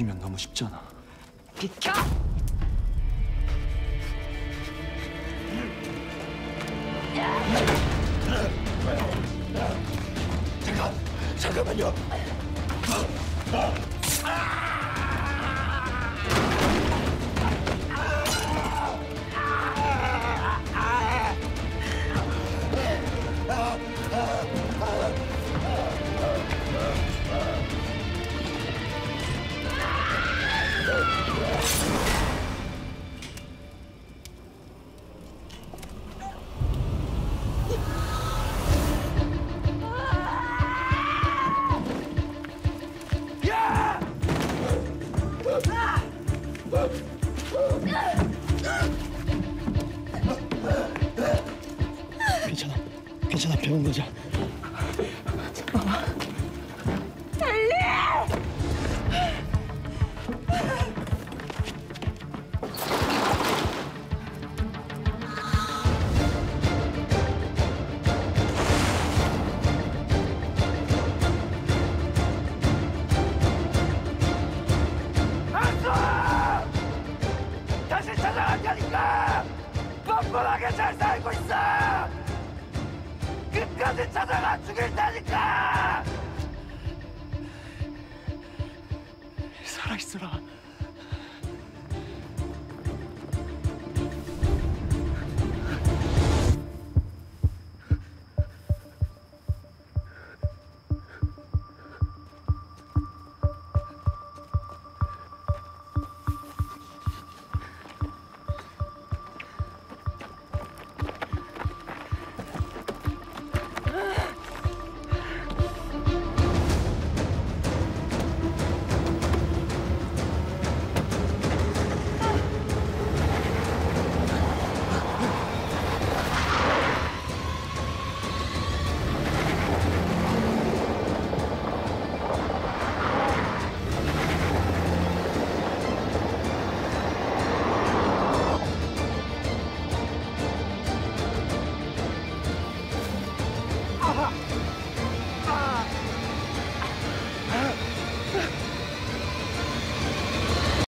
죽이면 너무 쉽잖아. 비켜! 잠깐, 잠깐만요. 괜찮아, 괜찮아. 병원 가자. 다시 뻔뻔하게 잘 살고 있어! 끝까지 찾아가 죽일 테니까! 살아있어라.